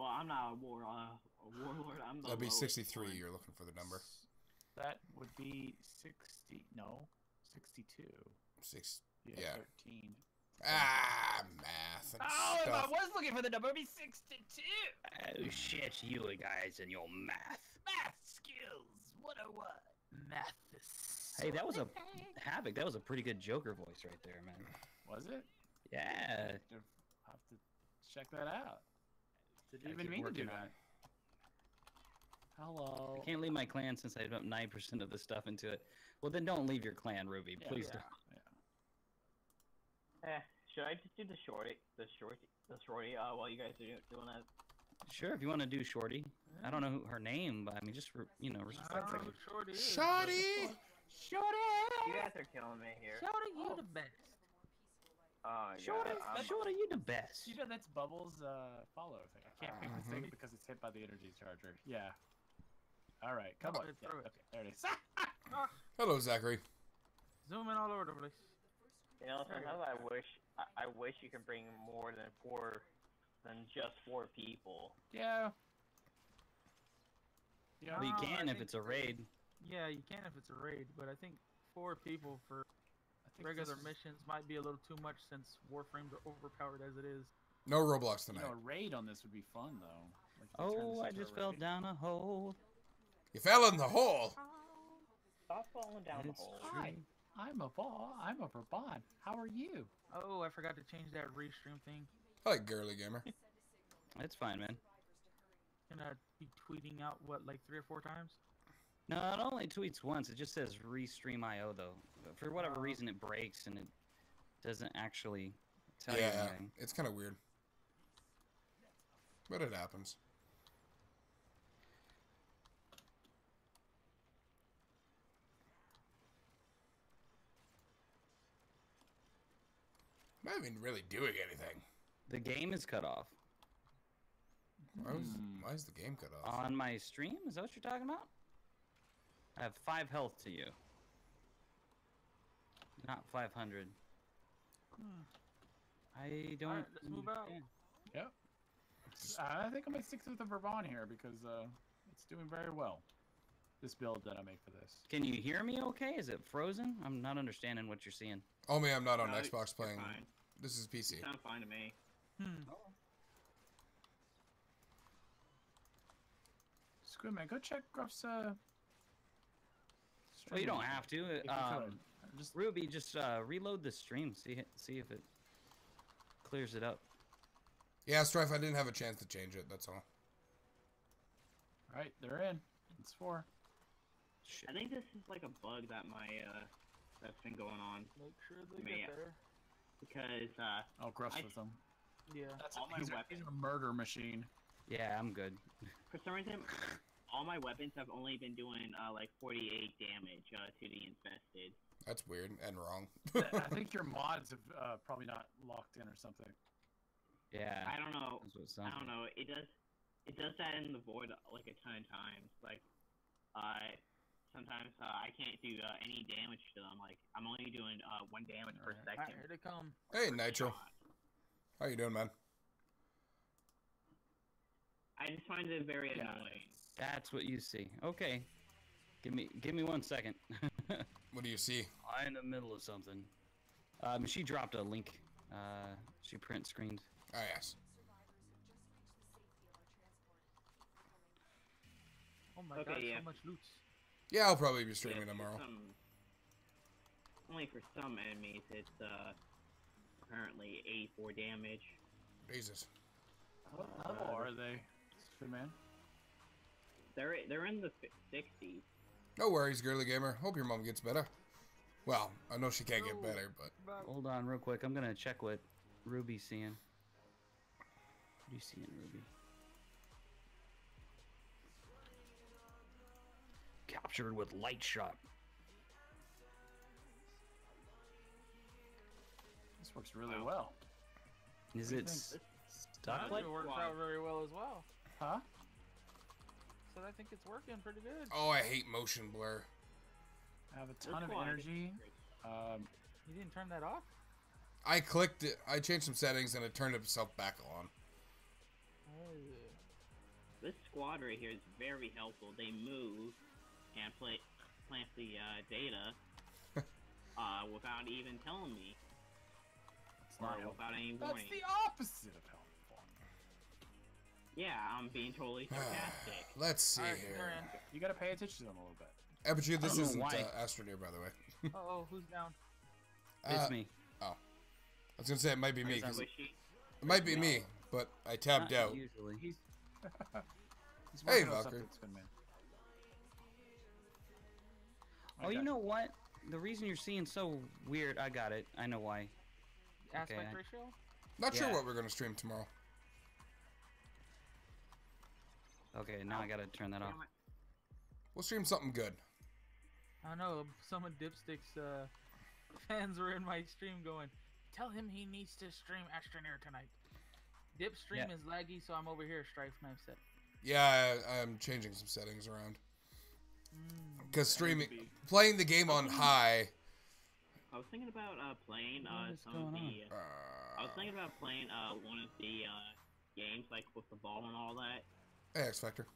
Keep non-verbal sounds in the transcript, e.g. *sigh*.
Well, I'm not a war uh, a warlord. I'm the That'd be 63. one. You're looking for the number. That would be 60. No, 62. Six. Yeah, Yeah. 13. Ah, math. and Oh, if I was looking for the number, it'd be 62. Oh shit, you guys and your math. Math skills 101. Math. Hey, that was a havoc. That was a pretty good Joker voice right there, man. Was it? Yeah. I'll have to check that out. Didn't even mean to do that. Hello. I can't leave my clan since I put nine percent of the stuff into it. Well, then don't leave your clan, Ruby. Yeah, Please yeah, don't. yeah. Eh, should I just do the shorty, the shorty, the shorty? Uh, while you guys are doing that. Sure, if you want to do Shorty. I don't know who, her name, but I mean, just re- you know, I respect don't know her. who Shorty is. Shoddy! Shorty! You guys are killing me here. Shorty, you the best. Oh, Shorty, God. I'm- Shorty, you the best. You know that's Bubbles' uh, follow thing. I can't pick this Mm-hmm. thing because it's hit by the energy charger. Yeah. All right, come Oh, on. Yeah, okay, there it is. *laughs* Hello, Zachary. Zooming all over the place. You know, sometimes I wish, I, I wish you could bring more than four, than just four people. yeah. Yeah. Well, you Ah, I can if it's a raid. Yeah, you can if it's a raid, but I think four people for I think regular is- missions might be a little too much since Warframe's are overpowered as it is. No Roblox You know, tonight. a raid on this would be fun though. Like, you could turn Oh, I just fell down a hole. You fell in the hole. Stop falling down the hole. true. Hi, I'm a ball. I'm a Verbon. How are you? Oh, I forgot to change that restream thing. I like girly gamer. *laughs* *laughs* It's fine, man. Gonna be tweeting out what like three or four times. No, it only tweets once. It just says restream IO though. For whatever Oh. reason, it breaks and it doesn't actually tell you Yeah, anything. it's kind of weird. But it happens. I'm not even really doing anything. The game is cut off Why, was, hmm. why is the game cut off? on my stream. Is that what you're talking about? I have five health to you, not 500. I don't. Alright, let's move out. understand. Yep. I think I'm gonna stick with the Verbon here because uh, it's doing very well. This build that I make for this. Can you hear me? Okay? Is it frozen? I'm not understanding what you're seeing. Oh man, I'm not on No, Xbox playing. fine. This is PC. Sound fine to me. Hmm. Squidman, go check Gruff's. Uh, Well, you don't have to. Um. Just Ruby, just uh, reload the stream. See it- see if it clears it up. Yeah, Strife, I didn't have a chance to change it. That's all. all. right, they're in. It's four. Shit. I think this is like a bug that my, uh, that's been going on. Make sure they Man. get there. Because, uh, Oh, Gruff's I- with them. Yeah. That's all my he's, a, weapons- he's a murder machine. Yeah, I'm good. for some reason, *laughs* all my weapons have only been doing, uh, like 48 damage, uh, to the infested. That's weird and wrong. *laughs* I think your mods have uh, probably not locked in or something. Yeah. I don't know. That's what it I don't know. It does. It does that in the void like a ton of times. Like, uh, sometimes uh, I can't do uh, any damage to them. Like, I'm only doing uh, one damage per Alright. second. Alright, here they come. hey, Nitro. shot. How you doing, man? I just find it very Yeah. annoying. That's what you see. Okay. Give me give me one second. *laughs* What do you see? I'm in the middle of something. Um, she dropped a link. Uh, she print screened. Oh yes. Oh my Okay, god, yeah. so much loot. Yeah, I'll probably be streaming for tomorrow. some- only for some enemies, it's uh, currently 84 damage. Jesus. What level are they, Squidman? They're they're in the 60s. No worries, girly gamer. Hope your mom gets better. Well, I know she can't get better, but But Hold on, real quick. I'm gonna check what Ruby's seeing. What are you seeing, Ruby? Captured with Lightshot. This works really Wow. well. Is it think? s- stuck that like? works Why? out very well as well. Huh? So I think it's working pretty good. oh, I hate motion blur. I have a This ton of one- energy. Um, You didn't turn that off? I clicked it. I changed some settings and it turned itself back on. Oh, yeah. this squad right here is very helpful. They move and play, plant the uh, data *laughs* uh, without even telling me, It's or not helpful. without any That's the opposite of helpful. Yeah, I'm being totally *sighs* sarcastic. Let's see Alright, here. You gotta pay attention to them a little bit. Aperture, this don't isn't uh, Astroneer, by the way. *laughs* Oh, who's down? It's Uh, me. I was gonna say it might be me. Is that 'cause it might be me, but I tabbed Not out. Usually. He's. *laughs* He's Hey, working Valkyrie. something, Spin Oh, you know what? The reason you're seeing so weird, I got it. I know why. Aspect I- ratio? Not sure what we're gonna stream tomorrow. Okay, now I gotta turn that off. It. We'll stream something good. I don't know. Some of Dipstick's uh, fans were in my stream going, "Tell him he needs to stream Astroneer tonight." Dip stream Yeah. is laggy, so I'm over here Strife knife set. Yeah, I, I'm changing some settings around. Mm. Because streaming, be- playing the game on high. I was thinking about uh, playing uh, What is some of going the. Uh, I was thinking about playing uh, one of the uh, games like with the ball and all that. X Factor.